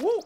Woo!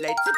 Let's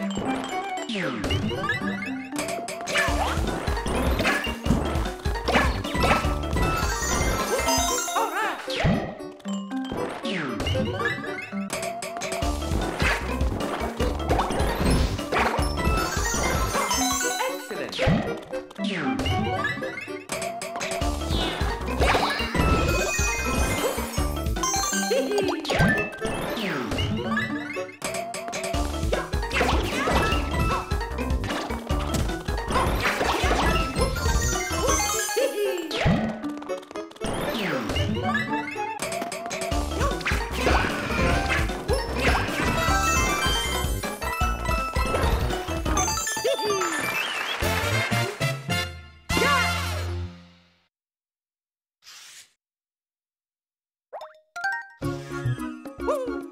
Let's go! All right! Excellent! Fight